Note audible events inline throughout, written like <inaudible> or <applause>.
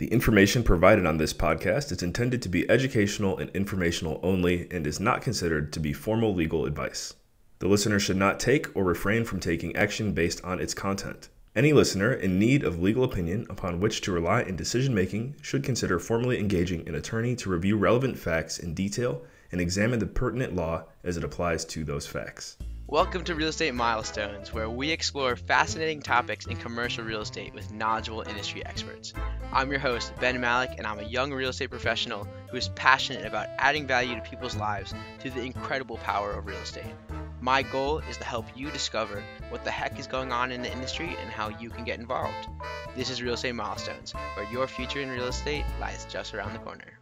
The information provided on this podcast is intended to be educational and informational only and is not considered to be formal legal advice. The listener should not take or refrain from taking action based on its content. Any listener in need of legal opinion upon which to rely in decision making should consider formally engaging an attorney to review relevant facts in detail and examine the pertinent law as it applies to those facts. Welcome to Real Estate Milestones, where we explore fascinating topics in commercial real estate with knowledgeable industry experts. I'm your host, Ben Malech, and I'm a young real estate professional who is passionate about adding value to people's lives through the incredible power of real estate. My goal is to help you discover what the heck is going on in the industry and how you can get involved. This is Real Estate Milestones, where your future in real estate lies just around the corner.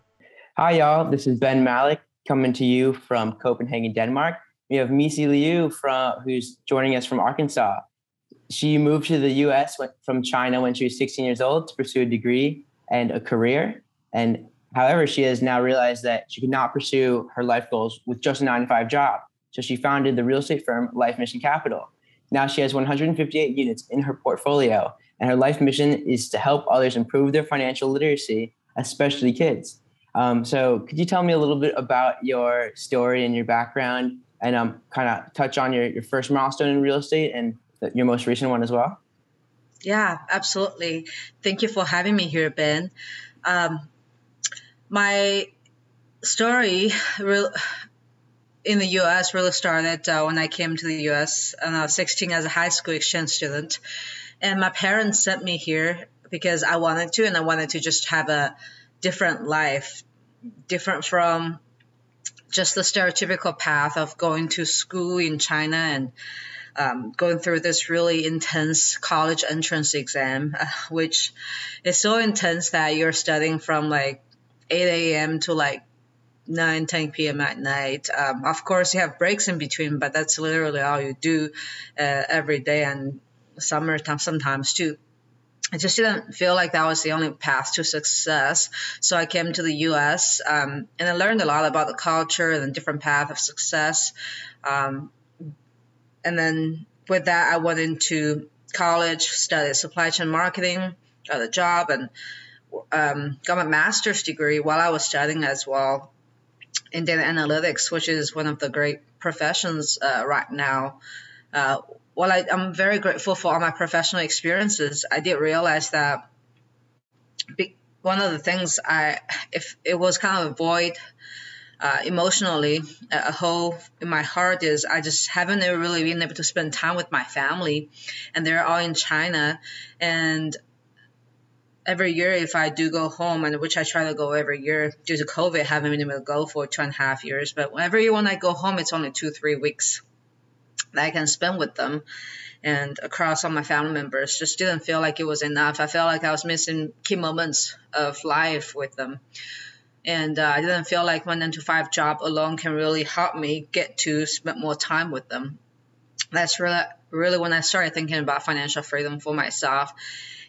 Hi, y'all. This is Ben Malech coming to you from Copenhagen, Denmark we have Micy Liu from who's joining us from Arkansas. She moved to the U.S. from China when she was 16 years old to pursue a degree and a career. And however, she has now realized that she could not pursue her life goals with just a nine to five job. So she founded the real estate firm Life Mission Capital. Now she has 158 units in her portfolio, and her life mission is to help others improve their financial literacy, especially kids. Um, so, could you tell me a little bit about your story and your background and um, kind of touch on your, your first milestone in real estate and your most recent one as well? Yeah, absolutely. Thank you for having me here, Ben. Um, my story real, in the US really started uh, when I came to the US and I was 16 as a high school exchange student. And my parents sent me here because I wanted to, and I wanted to just have a different life, different from just the stereotypical path of going to school in China and um, going through this really intense college entrance exam, <laughs> which is so intense that you're studying from like 8 a.m. to like 9, 10 p.m. at night. Um, of course, you have breaks in between, but that's literally all you do uh, every day and summertime sometimes too. I just didn't feel like that was the only path to success. So I came to the US um, and I learned a lot about the culture and the different path of success. Um, and then with that, I went into college, studied supply chain marketing, got a job, and um, got my master's degree while I was studying as well in data analytics, which is one of the great professions uh, right now. Uh, while I, am very grateful for all my professional experiences, I did realize that be, one of the things I, if it was kind of a void uh, emotionally, a hole in my heart is I just haven't ever really been able to spend time with my family, and they're all in China, and every year if I do go home, and which I try to go every year due to COVID, haven't been able to go for two and a half years. But every year when I go home, it's only two three weeks that I can spend with them and across all my family members just didn't feel like it was enough. I felt like I was missing key moments of life with them. And uh, I didn't feel like one nine to five job alone can really help me get to spend more time with them. That's really, really when I started thinking about financial freedom for myself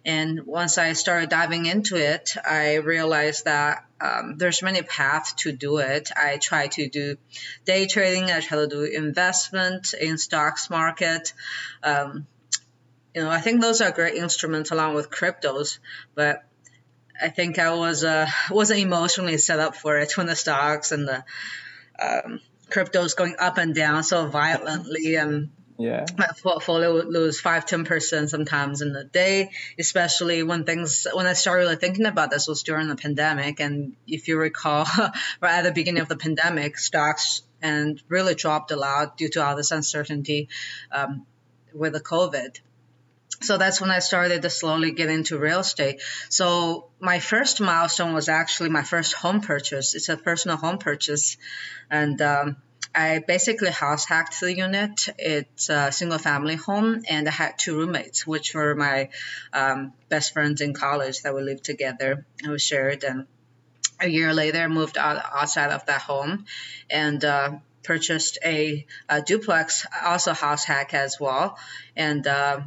and once I started diving into it, I realized that um, there's many paths to do it. I try to do day trading. I try to do investment in stocks market. Um, you know, I think those are great instruments along with cryptos, but I think I was uh, wasn't emotionally set up for it when the stocks and the um, cryptos going up and down so violently and yeah my portfolio would lose 5 10% sometimes in a day especially when things when i started really thinking about this was during the pandemic and if you recall <laughs> right at the beginning of the pandemic stocks and really dropped a lot due to all this uncertainty um, with the covid so that's when I started to slowly get into real estate. So my first milestone was actually my first home purchase. It's a personal home purchase, and um, I basically house hacked the unit. It's a single family home, and I had two roommates, which were my um, best friends in college that we lived together and we shared. And a year later, I moved out outside of that home and uh, purchased a, a, duplex, also house hack as well. And uh,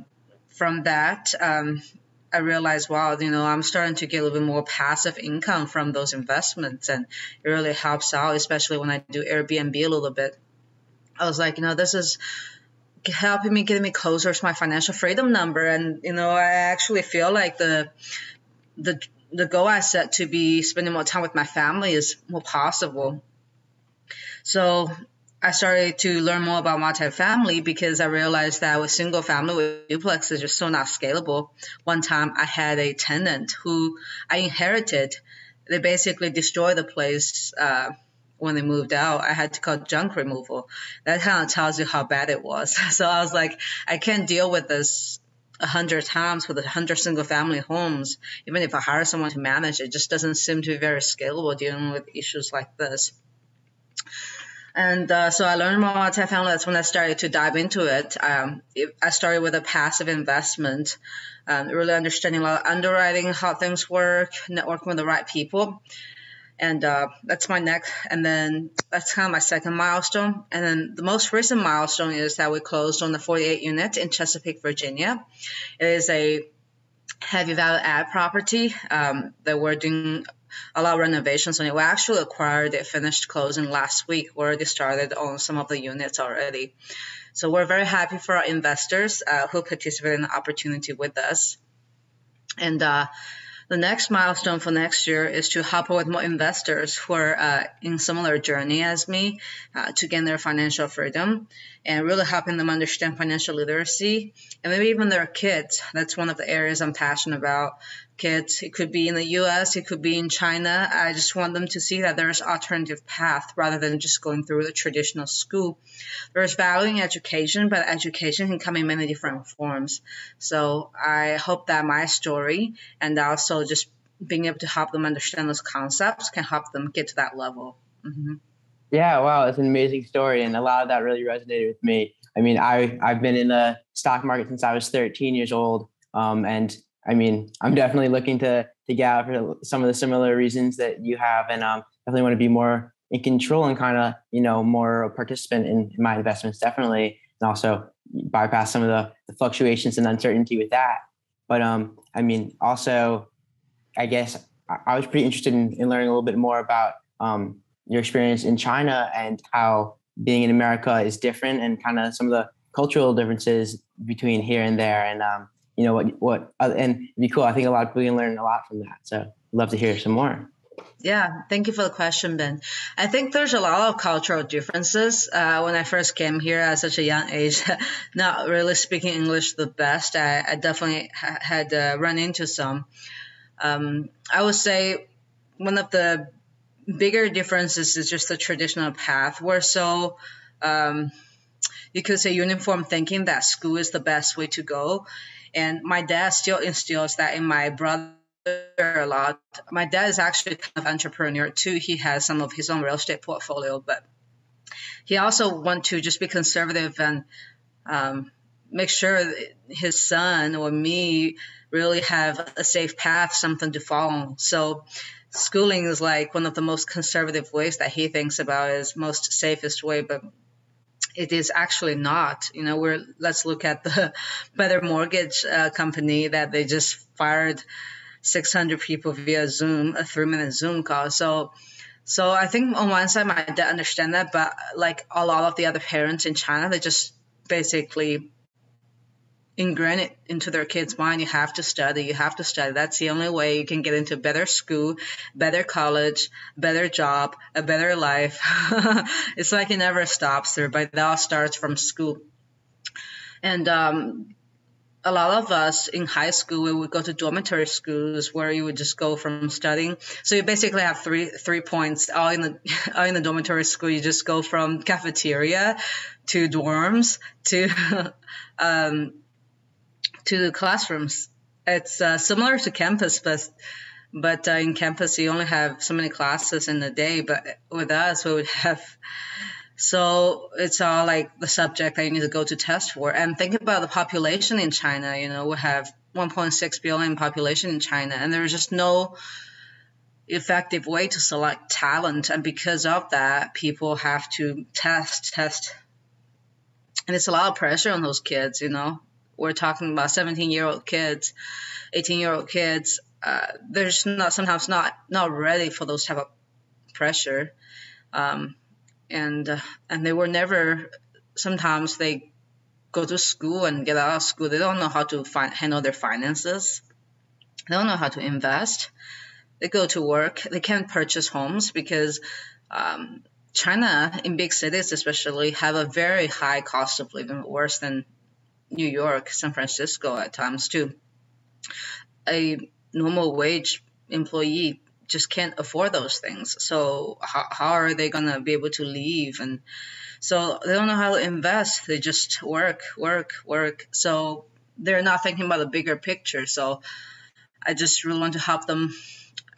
from that, um, I realized, wow, you know, I'm starting to get a little bit more passive income from those investments, and it really helps out, especially when I do Airbnb a little bit. I was like, you know, this is helping me getting me closer to my financial freedom number, and you know, I actually feel like the the the goal I set to be spending more time with my family is more possible. So I started to learn more about multifamily because I realized that with single family with duplexes just so not scalable. One time I had a tenant who I inherited. They basically destroyed the place uh, when they moved out. I had to call junk removal. That kind of tells you how bad it was. <laughs> So I was like, I can't deal with this a hundred times with a hundred single family homes. Even if I hire someone to manage it, just doesn't seem to be very scalable dealing with issues like this. And uh, so I learned more about multifamily. That's when I started to dive into it. Um, it I started with a passive investment, um, really understanding a lot of underwriting, how things work, networking with the right people. And uh, that's my next, and then that's kind of my second milestone. And then the most recent milestone is that we closed on the 48 unit in Chesapeake, Virginia. It is a heavy value add property um, that we're doing a lot of renovations on it. We actually acquired it, finished closing last week. We already started on some of the units already. So we're very happy for our investors uh, who participated in the opportunity with us. And uh, the next milestone for next year is to help with more investors who are uh, in similar journey as me uh, to gain their financial freedom and really helping them understand financial literacy and maybe even their kids. That's one of the areas I'm passionate about kids. It could be in the US, it could be in China. I just want them to see that there's alternative path rather than just going through the traditional school. There's value in education, but education can come in many different forms. So I hope that my story and also just being able to help them understand those concepts can help them get to that level. Mm-hmm. Yeah, wow, it's an amazing story, and a lot of that really resonated with me. I mean, I I've been in the stock market since I was 13 years old, um, and I mean, I'm definitely looking to to get out for some of the similar reasons that you have, and um, definitely want to be more in control and kind of you know more a participant in, my investments, definitely, and also bypass some of the, the fluctuations and uncertainty with that. But um, I mean, also, I guess I, I was pretty interested in, in, learning a little bit more about um, your experience in China and how being in America is different, and kind of some of the cultural differences between here and there, and um, you know what what uh, and it'd be cool. I think a lot of people can learn a lot from that. So love to hear some more. Yeah, thank you for the question, Ben. I think there's a lot of cultural differences. Uh, when I first came here at such a young age, <laughs> not really speaking English the best, I, I definitely ha- had uh, run into some. Um, I would say one of the bigger differences is just the traditional path. We're so um, you could say uniform thinking that school is the best way to go and my dad still instills that in my brother a lot. My dad is actually kind of entrepreneur too. He has some of his own real estate portfolio, but he also want to just be conservative and um, make sure his son or me really have a safe path, something to follow. So schooling is like one of the most conservative ways that he thinks about is most safest way, but it is actually not. You know, we're let's look at the <laughs> Better Mortgage uh, company that they just fired 600 people via Zoom, a three-minute Zoom call. So, so I think on one side, my dad understand that, but like a lot of the other parents in China, they just basically ingrain it into their kids' mind. You have to study. You have to study. That's the only way you can get into better school, better college, better job, a better life. <laughs> it's like it never stops there, but it all starts from school. And um, a lot of us in high school, we would go to dormitory schools where you would just go from studying. So you basically have three three points. All in the <laughs> all in the dormitory school, you just go from cafeteria to dorms to <laughs> um, to the classrooms. It's uh, similar to campus, but but uh, in campus you only have so many classes in a day. But with us, we would have so it's all like the subject that you need to go to test for. And think about the population in China. You know, we have 1.6 billion population in China, and there's just no effective way to select talent. And because of that, people have to test, test, and it's a lot of pressure on those kids. You know, we're talking about 17 year old kids, 18 year old kids. Uh, not sometimes not not ready for those type of pressure, um, and uh, and they were never. Sometimes they go to school and get out of school. They don't know how to fi- handle their finances. They don't know how to invest. they go to work. They can't purchase homes because um, China, in big cities especially, have a very high cost of living, worse than New York, San Francisco at times too. A normal wage employee just can't afford those things. So how, how are they gonna be able to leave? And so they don't know how to invest. They just work, work, work. So they're not thinking about the bigger picture. So I just really want to help them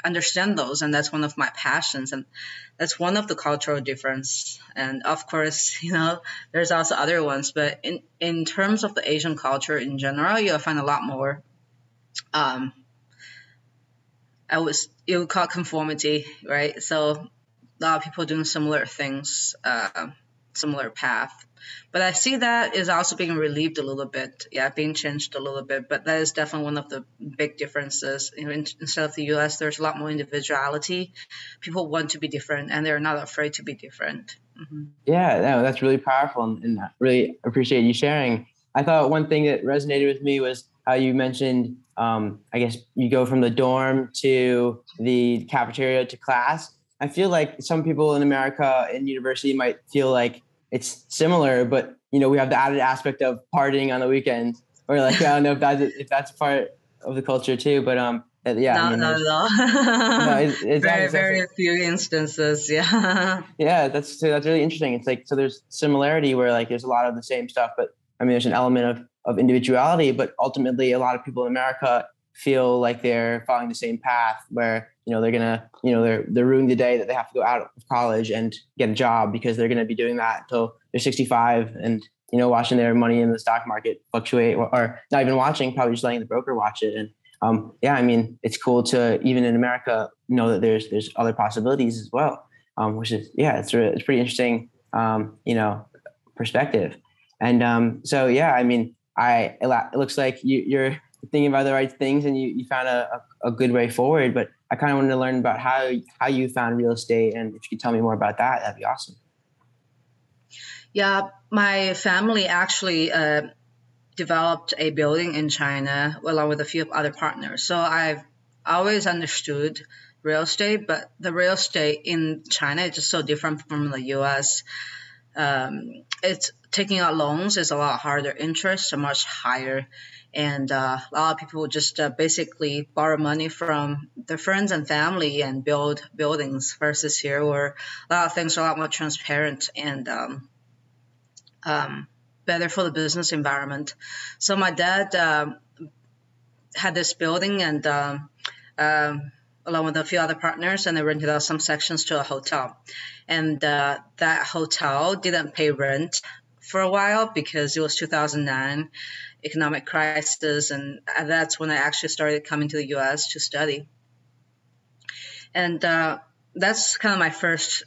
understand those, and that's one of my passions, and that's one of the cultural difference. And of course, <laughs> you know, there's also other ones, but in in terms of the Asian culture in general, you'll find a lot more. Um, I was you would call conformity, right? So a lot of people doing similar things, uh, similar path. But I see that is also being relieved a little bit, yeah, being changed a little bit. But that is definitely one of the big differences. You know, in, instead of the U.S., there's a lot more individuality. People want to be different, and they're not afraid to be different. Mm-hmm. Yeah, no, that's really powerful, and, and really appreciate you sharing. I thought one thing that resonated with me was how you mentioned, um, I guess you go from the dorm to the cafeteria to class. I feel like some people in America in university might feel like it's similar, but you know, we have the added aspect of partying on the weekends, or like I don't know if that's if that's part of the culture too. But um, yeah, not, I mean, not at all. no, it's, it's <laughs> very very few instances. Yeah. <laughs> yeah, that's so that's really interesting. It's like so there's similarity where like there's a lot of the same stuff, but I mean there's an element of of individuality, but ultimately a lot of people in America feel like they're following the same path where you know they're gonna you know they're they're ruining the day that they have to go out of college and get a job because they're gonna be doing that until they're 65 and you know watching their money in the stock market fluctuate or, or not even watching probably just letting the broker watch it. And um, yeah i mean it's cool to even in america know that there's there's other possibilities as well um, which is yeah it's a, it's pretty interesting um, you know perspective. And um, so yeah i mean i it looks like you, you're thinking about the right things and you, you found a, a, a good way forward but I kind of wanted to learn about how how you found real estate, and if you could tell me more about that, that'd be awesome. Yeah, my family actually uh, developed a building in China along with a few other partners. So I've always understood real estate, but the real estate in China is just so different from the U.S. Um, it's taking out loans is a lot harder. Interests are much higher and uh, a lot of people just uh, basically borrow money from their friends and family and build buildings versus here where a lot of things are a lot more transparent and um, um, better for the business environment. So my dad um, had this building and um, um, along with a few other partners and they rented out some sections to a hotel. And uh, that hotel didn't pay rent for a while because it was 2009 economic crisis, and that's when I actually started coming to the U.S. to study. And uh, that's kind of my first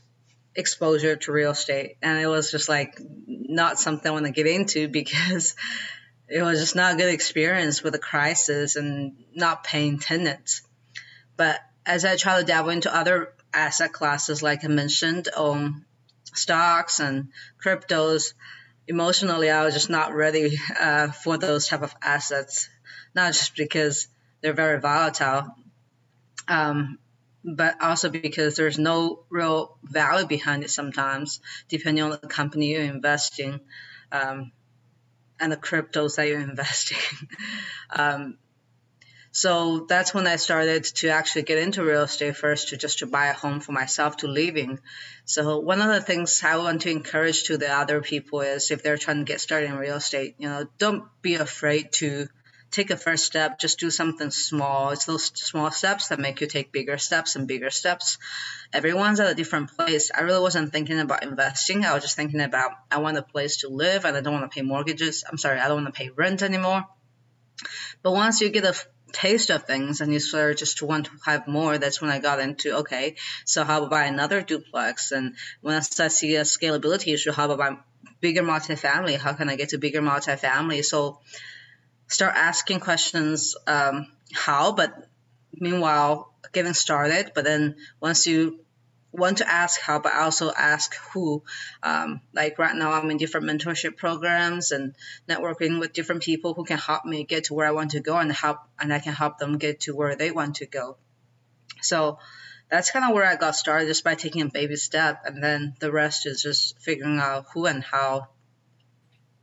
exposure to real estate, and it was just like not something I want to get into <laughs> because it was just not a good experience with a crisis and not paying tenants. But as I try to dabble into other asset classes, like I mentioned, um, stocks and cryptos, emotionally, I was just not ready uh, for those type of assets. Not just because they're very volatile, um, but also because there's no real value behind it. Sometimes, depending on the company you're investing, um, and the cryptos that you're <laughs> investing. <laughs> um, so that's when I started to actually get into real estate first to just to buy a home for myself to live in. So one of the things I want to encourage to the other people is if they're trying to get started in real estate, you know, don't be afraid to take a first step, just do something small. It's those small steps that make you take bigger steps and bigger steps. Everyone's at a different place. I really wasn't thinking about investing. I was just thinking about I want a place to live and I don't want to pay mortgages. I'm sorry, I don't want to pay rent anymore. But once you get a taste of things and you start just to want to have more, that's when I got into okay, so how about another duplex? And once I see a scalability issue, how about bigger multifamily? How can I get to bigger multifamily? So start asking questions um, how, but meanwhile getting started. But then once you want to ask how, but also ask who. Um, like right now, I'm in different mentorship programs and networking with different people who can help me get to where I want to go and help, and I can help them get to where they want to go. So that's kind of where I got started just by taking a baby step. And then the rest is just figuring out who and how.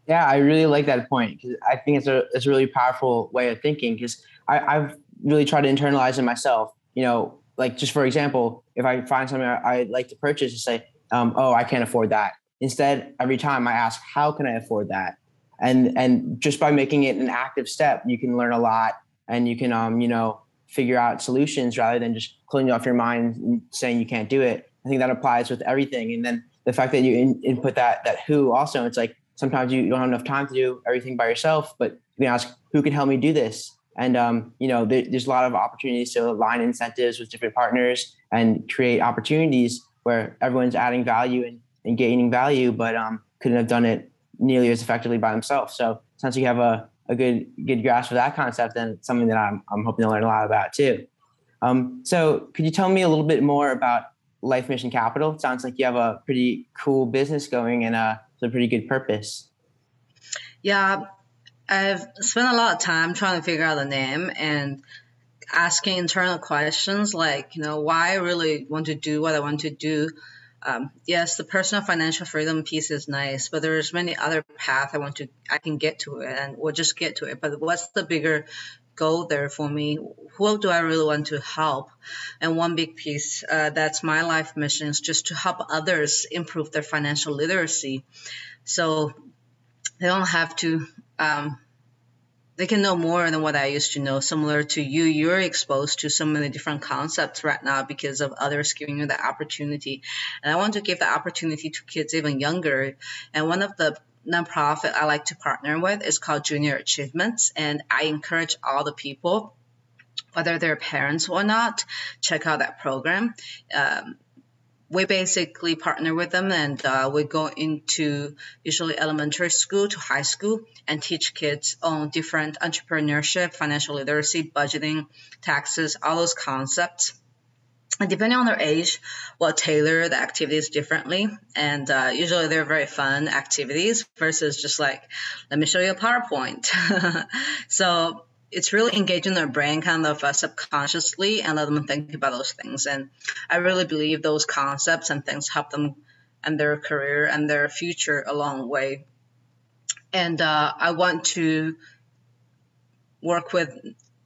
Yeah, I really like that point because I think it's a, it's a really powerful way of thinking because I've really tried to internalize it myself. You know, like just for example, if I find something I, would like to purchase and say, um, oh, I can't afford that. Instead, every time I ask, how can I afford that? And and just by making it an active step, you can learn a lot and you can um, you know, figure out solutions rather than just closing off your mind saying you can't do it. I think that applies with everything. And then the fact that you in, input that that who also, it's like sometimes you don't have enough time to do everything by yourself, but you can ask who can help me do this. And um, you know, there, there's a lot of opportunities to align incentives with different partners and create opportunities where everyone's adding value and, and gaining value, but um, couldn't have done it nearly as effectively by themselves. So since you have a, a good good grasp of that concept, then it's something that I'm I'm hoping to learn a lot about too. Um, so could you tell me a little bit more about Life Mission Capital? It sounds like you have a pretty cool business going and a, a pretty good purpose. Yeah, I've spent a lot of time trying to figure out the name and asking internal questions like, you know, why I really want to do what I want to do. Um, yes, the personal financial freedom piece is nice, but there's many other paths I want to, I can get to it and we'll just get to it. But what's the bigger goal there for me? Who do I really want to help? And one big piece uh, that's my life mission is just to help others improve their financial literacy. So they don't have to um, they can know more than what I used to know. Similar to you, you're exposed to so many different concepts right now because of others giving you the opportunity. And I want to give the opportunity to kids even younger. And one of the nonprofit I like to partner with is called Junior Achievements. And I encourage all the people, whether they're parents or not, check out that program. Um, we basically partner with them and uh, we go into usually elementary school to high school and teach kids on different entrepreneurship, financial literacy, budgeting, taxes, all those concepts. And depending on their age, we'll tailor the activities differently. And uh, usually they're very fun activities versus just like, let me show you a PowerPoint. <laughs> so it's really engaging their brain kind of uh, subconsciously and let them think about those things. And I really believe those concepts and things help them and their career and their future a long way. And uh, I want to work with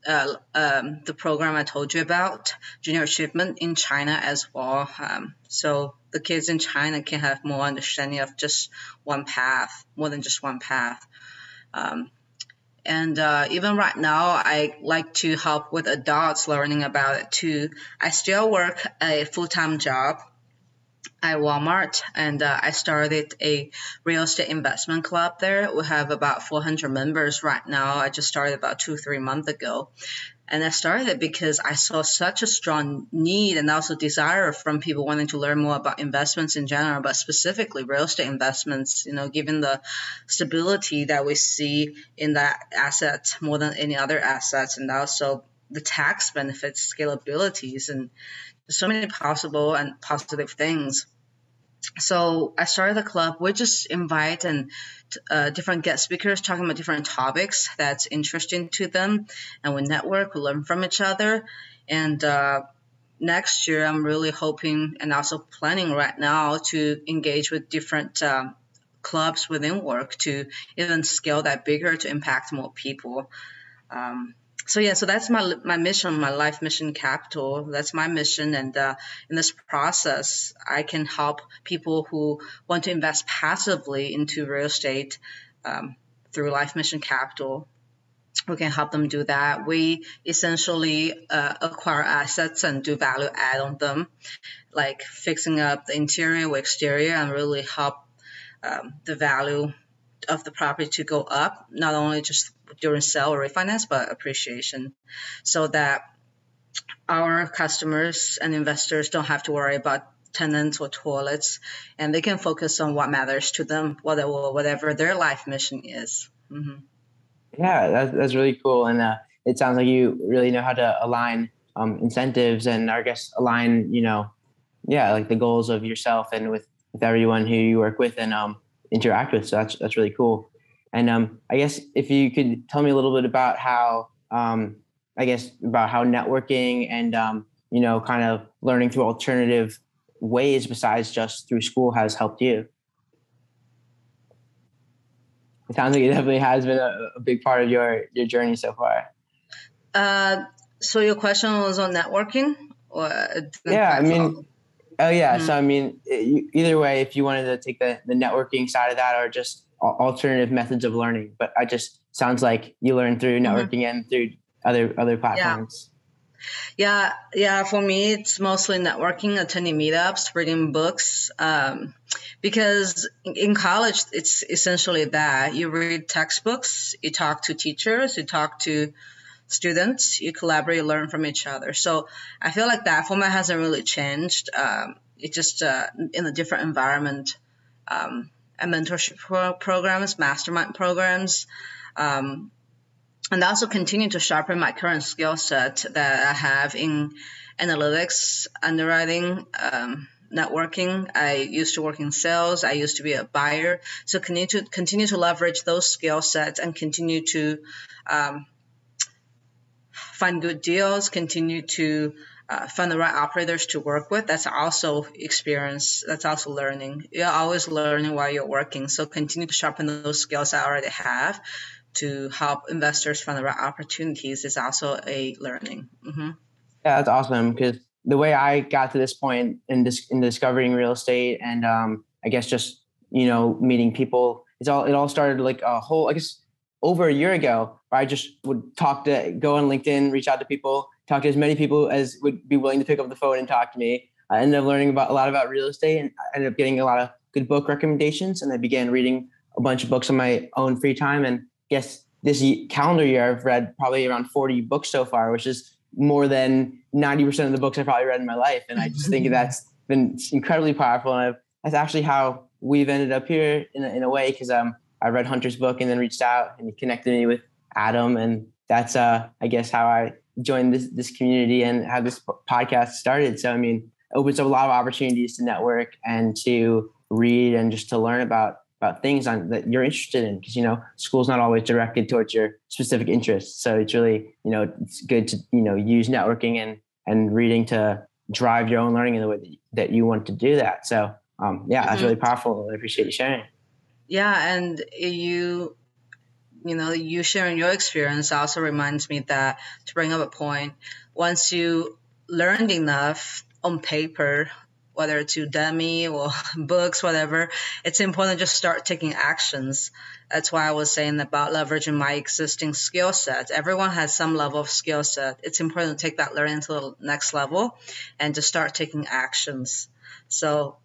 uh, um, the program I told you about, Junior Achievement in China as well. Um, so the kids in China can have more understanding of just one path, more than just one path. Um, and uh, even right now, I like to help with adults learning about it too. I still work a full time job at Walmart, and uh, I started a real estate investment club there. We have about 400 members right now. I just started about two, three months ago. And I started it because I saw such a strong need and also desire from people wanting to learn more about investments in general, but specifically real estate investments, you know, given the stability that we see in that asset more than any other assets and also the tax benefits, scalabilities, and so many possible and positive things. So I started the club. We just invite and uh, different guest speakers talking about different topics that's interesting to them, and we network, we learn from each other. And uh, next year, I'm really hoping and also planning right now to engage with different um, clubs within work to even scale that bigger to impact more people. Um, so yeah, so that's my my mission, my life mission capital. That's my mission, and uh, in this process, I can help people who want to invest passively into real estate um, through life mission capital. We can help them do that. We essentially uh, acquire assets and do value add on them, like fixing up the interior or exterior, and really help um, the value of the property to go up, not only just during sale or refinance, but appreciation, so that our customers and investors don't have to worry about tenants or toilets, and they can focus on what matters to them, whatever whatever their life mission is. Mm-hmm. Yeah, that's, that's really cool, and uh, it sounds like you really know how to align um, incentives and I guess align, you know, yeah, like the goals of yourself and with with everyone who you work with and um, interact with. So that's that's really cool. And um, I guess if you could tell me a little bit about how, um, I guess about how networking and um, you know, kind of learning through alternative ways besides just through school has helped you? It sounds like it definitely has been a, a big part of your your journey so far. Uh, so your question was on networking, or yeah, I mean, oh yeah. Mm-hmm. So I mean, either way, if you wanted to take the the networking side of that, or just alternative methods of learning, but I just sounds like you learn through mm-hmm. networking mm-hmm. and through other other platforms. Yeah. Yeah, yeah. For me, it's mostly networking, attending meetups, reading books. Um, because in college, it's essentially that you read textbooks, you talk to teachers, you talk to students, you collaborate, learn from each other. So I feel like that format hasn't really changed. Um, it's just uh, in a different environment. Um, and mentorship pro- programs, mastermind programs. Um, and also continue to sharpen my current skill set that I have in analytics, underwriting, um, networking. I used to work in sales. I used to be a buyer. So continue to continue to leverage those skill sets and continue to um, find good deals. Continue to uh, find the right operators to work with. That's also experience. That's also learning. You're always learning while you're working. So continue to sharpen those skills I already have to help investors find the right opportunities is also a learning. Mm-hmm. Yeah, that's awesome because the way I got to this point in dis- in discovering real estate and um, I guess just you know meeting people, it's all it all started like a whole I guess over a year ago where I just would talk to go on LinkedIn, reach out to people, talk to as many people as would be willing to pick up the phone and talk to me. I ended up learning about a lot about real estate and I ended up getting a lot of good book recommendations and I began reading a bunch of books on my own free time and guess this calendar year I've read probably around 40 books so far, which is more than 90% of the books I've probably read in my life. And I just think that's been incredibly powerful. And I've, that's actually how we've ended up here in a, in a way, because um, I read Hunter's book and then reached out and he connected me with Adam. And that's, uh, I guess, how I joined this, this community and how this podcast started. So, I mean, it opens up a lot of opportunities to network and to read and just to learn about about things on that you're interested in because you know school's not always directed towards your specific interests so it's really you know it's good to you know use networking and and reading to drive your own learning in the way that, you want to do that so um, yeah mm-hmm. that's really powerful i appreciate you sharing yeah and you you know you sharing your experience also reminds me that to bring up a point once you learned enough on paper whether it's Udemy or <laughs> books, whatever, it's important to just start taking actions. That's why I was saying about leveraging my existing skill set. Everyone has some level of skill set. It's important to take that learning to the next level and to start taking actions. So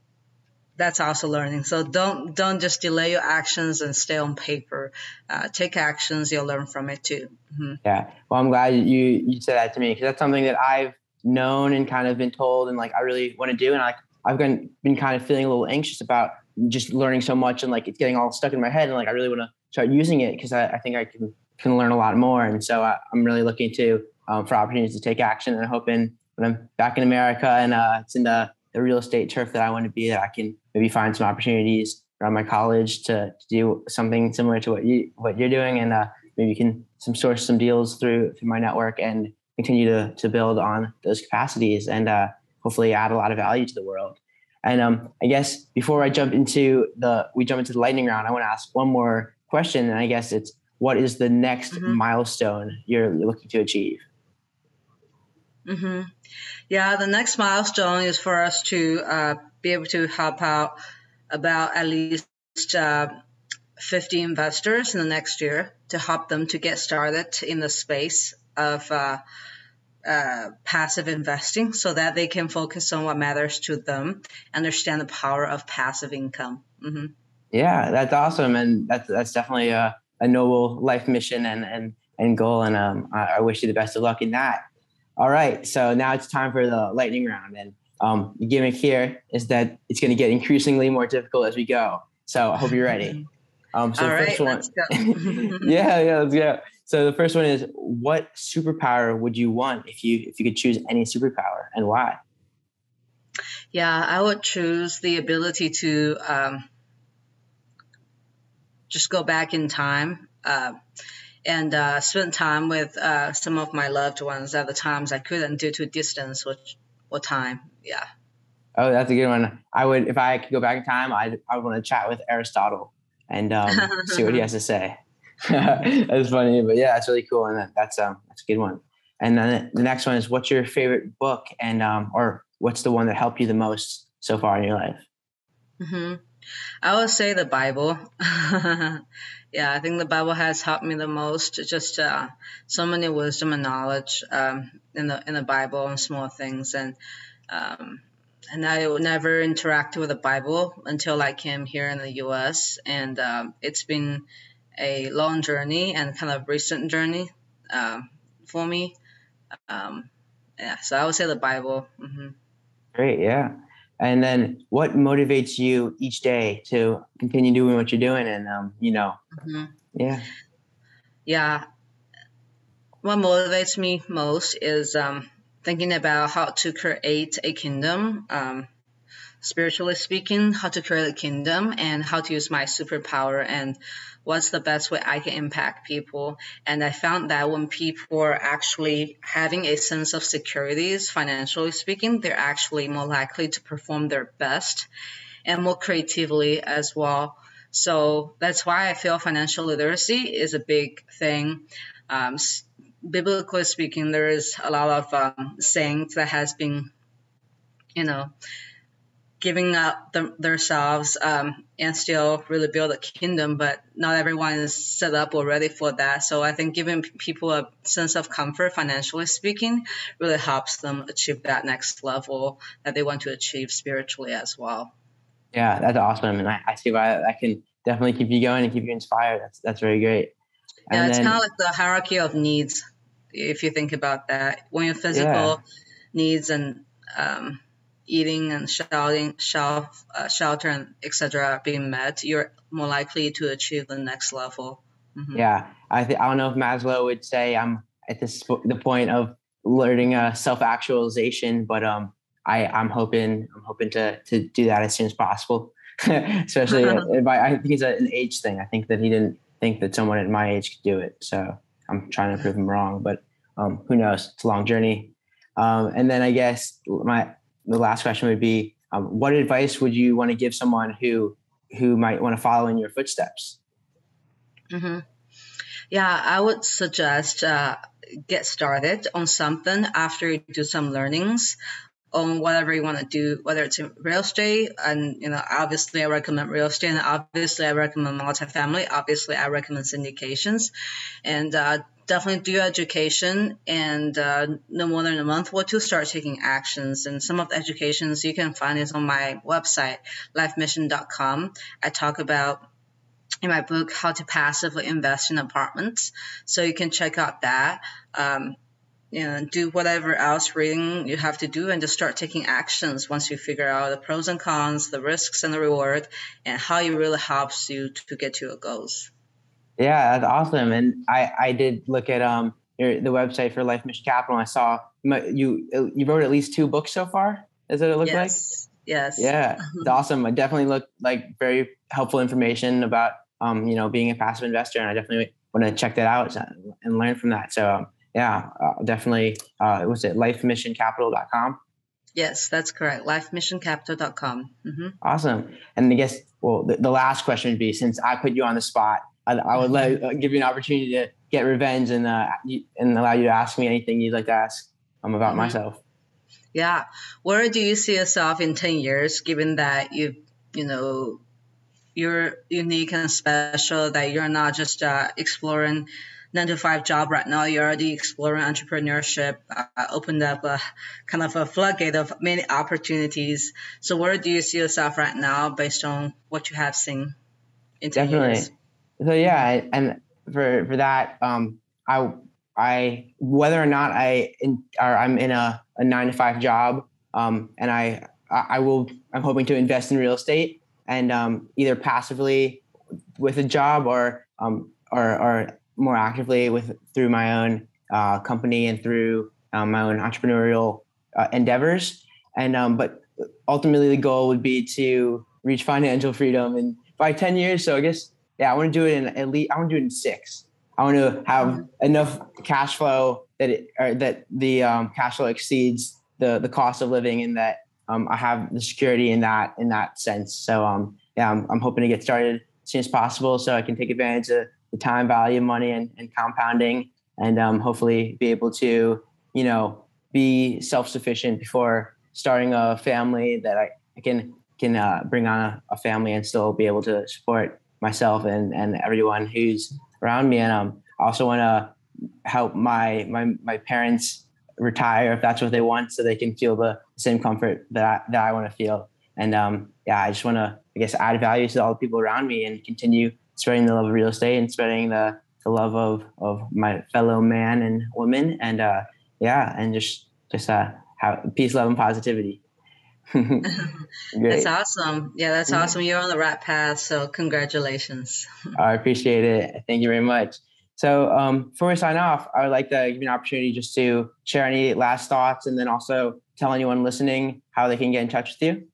that's also learning. So don't don't just delay your actions and stay on paper. Uh, take actions. You'll learn from it too. Mm-hmm. Yeah. Well, I'm glad you you said that to me because that's something that I've known and kind of been told and like I really want to do and like I've been been kind of feeling a little anxious about just learning so much and like it's getting all stuck in my head and like I really want to start using it because I, I, think I can can learn a lot more and so I, am really looking to um, for opportunities to take action and I'm hoping when I'm back in America and uh, it's in the, the real estate turf that I want to be that I can maybe find some opportunities around my college to, to do something similar to what you what you're doing and uh, maybe you can some source some deals through through my network and continue to to build on those capacities and uh, hopefully add a lot of value to the world. And um, I guess before I jump into the we jump into the lightning round, I want to ask one more question, and I guess it's what is the next mm-hmm. milestone you're looking to achieve? Mm-hmm. Yeah, the next milestone is for us to uh, be able to help out about at least uh, 50 investors in the next year to help them to get started in the space of uh, uh, passive investing so that they can focus on what matters to them, understand the power of passive income. Mm-hmm. Yeah, that's awesome. And that's, that's definitely a, a noble life mission and, and, and goal. And um, I, I, wish you the best of luck in that. All right. So now it's time for the lightning round. And um, the gimmick here is that it's going to get increasingly more difficult as we go. So I hope you're ready. <laughs> Um, so All the first right, one, <laughs> <laughs> yeah, yeah, let's go. So the first one is, what superpower would you want if you if you could choose any superpower and why? Yeah, I would choose the ability to um, just go back in time. Uh, and uh, spend time with uh, some of my loved ones at the times I couldn't due to distance or, or time. Yeah. Oh, that's a good one. I would, if I could go back in time, I'd, I would want to chat with Aristotle and um, see what he has to say. <laughs> that's funny, but yeah, that's really cool, and that, that's um, that's a good one. And then the next one is, what's your favorite book, and um, or what's the one that helped you the most so far in your life? Mm-hmm. I would say the Bible. <laughs> yeah, I think the Bible has helped me the most. Just uh, so many wisdom and knowledge um, in the in the Bible and small things, and um, and I never interacted with the Bible until I came here in the U.S. And um, it's been a long journey and kind of recent journey um, for me. Um, yeah, so I would say the Bible. Mm-hmm. Great, yeah. And then, what motivates you each day to continue doing what you're doing? And um, you know, mm-hmm. yeah, yeah. What motivates me most is um, thinking about how to create a kingdom, um, spiritually speaking, how to create a kingdom and how to use my superpower and what's the best way I can impact people. And I found that when people are actually having a sense of securities, financially speaking, they're actually more likely to perform their best and more creatively as well. So that's why I feel financial literacy is a big thing. Um, biblically speaking, there is a lot of um, sayings that has been, you know, giving up the, themselves um, and still really build a kingdom, but not everyone is set up or ready for that. So I think giving people a sense of comfort, financially speaking, really helps them achieve that next level that they want to achieve spiritually as well. Yeah, that's awesome, and I, I see why that can definitely keep you going and keep you inspired. That's that's very great. And yeah, it's then, kind of like the hierarchy of needs if you think about that. When your physical yeah. needs and um, eating and shouting, shelf, uh, shelter and etc. being met, you're more likely to achieve the next level. Mm-hmm. Yeah, I th- I don't know if Maslow would say I'm at this the point of learning uh, self actualization, but um, I I'm hoping I'm hoping to to do that as soon as possible. <laughs> Especially, I think it's an age thing. I think that he didn't think that someone at my age could do it. So I'm trying to prove him wrong, but um, who knows? It's a long journey. Um, and then I guess my the last question would be, um, what advice would you want to give someone who who might want to follow in your footsteps? Mm-hmm. Yeah, I would suggest uh, get started on something after you do some learnings on whatever you want to do, whether it's in real estate. And, you know, obviously I recommend real estate and obviously I recommend multifamily. Obviously I recommend syndications and uh, definitely do education and uh, no more than a month or two start taking actions. And some of the educations you can find is on my website, lifemission.com. I talk about in my book how to passively invest in apartments. So you can check out that. Um, you know, do whatever else reading you have to do and just start taking actions once you figure out the pros and cons, the risks and the reward, and how it really helps you to get to your goals. Yeah, that's awesome. And I, I did look at um your, the website for Life Mission Capital. I saw you you wrote at least two books so far. Is that it look yes. like? Yes. Yeah, <laughs> it's awesome. It definitely looked like very helpful information about um you know being a passive investor, and I definitely want to check that out and learn from that. So um, yeah, uh, definitely. Uh, was it lifemissioncapital.com? Yes, that's correct. Lifemissioncapital.com. Mm-hmm. Awesome. And I guess, well, the, the, last question would be since I put you on the spot, I, I would let, uh, give you an opportunity to get revenge and uh, and allow you to ask me anything you'd like to ask um, about mm-hmm. myself. Yeah. Where do you see yourself in 10 years, given that you, you know, you're unique and special, that you're not just uh, exploring nine to five job right now, you're already exploring entrepreneurship, uh, opened up a kind of a floodgate of many opportunities. So where do you see yourself right now based on what you have seen in Definitely. Years? So yeah, and for for that, um, I I whether or not I in, or I'm in a, a nine to five job, um, and I I will I'm hoping to invest in real estate and um, either passively with a job or um, or or more actively with through my own uh, company and through um, my own entrepreneurial uh, endeavors. And um, but ultimately, the goal would be to reach financial freedom in by ten years. So I guess yeah, I want to do it in at least I want to do it in six. I want to have enough cash flow that it, or that the um, cash flow exceeds the the cost of living, and that um, I have the security in that in that sense. So um, yeah, I'm, I'm hoping to get started as soon as possible, so I can take advantage of the time value of money and, and compounding, and um, hopefully be able to you know be self sufficient before starting a family that I, I can can uh, bring on a, a, family and still be able to support myself and and everyone who's around me. And um, I also want to help my my my parents retire if that's what they want, so they can feel the same comfort that I, that I want to feel. And um, yeah, I just want to I guess add value to all the people around me and continue spreading the love of real estate and spreading the the love of of my fellow man and woman. And uh, yeah, and just just uh, have peace, love, and positivity. <laughs> that's awesome. Yeah, that's awesome. You're on the right path. So congratulations. <laughs> I appreciate it. Thank you very much. So um, before we sign off, I would like to give you an opportunity just to share any last thoughts and then also tell anyone listening how they can get in touch with you.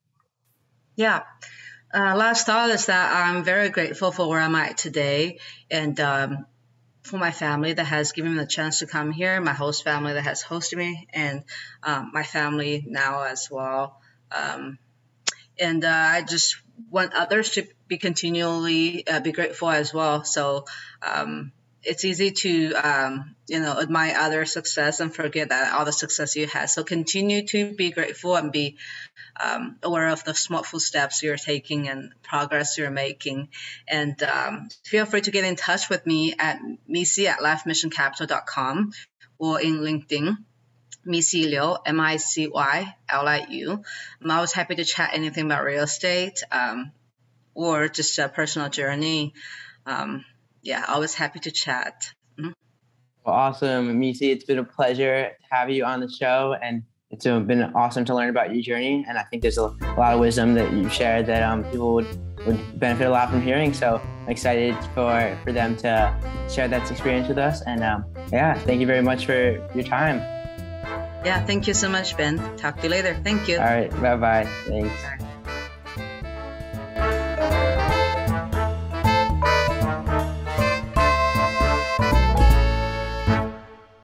Yeah. Uh, last thought is that I'm very grateful for where I'm at today and um, for my family that has given me the chance to come here, my host family that has hosted me, and um, my family now as well. Um, and uh, I just want others to be continually uh, be grateful as well. So um, it's easy to um, you know admire other success and forget that all the success you had. So continue to be grateful and be um, aware of the small footsteps you're taking and progress you're making. And um, feel free to get in touch with me at micy at lifemissioncapital.com or in LinkedIn. Micy Liu, M-I-C-Y-L-I-U. I'm always happy to chat anything about real estate um, or just a personal journey. Um, yeah, always happy to chat. Mm-hmm. Well, awesome, Micy. It's been a pleasure to have you on the show, and it's been awesome to learn about your journey. And I think there's a, a lot of wisdom that you shared that um, people would, would benefit a lot from hearing. So I'm excited for for them to share that experience with us. And um, yeah, thank you very much for your time. Yeah, thank you so much, Ben. Talk to you later. Thank you. All right. Bye bye. Thanks.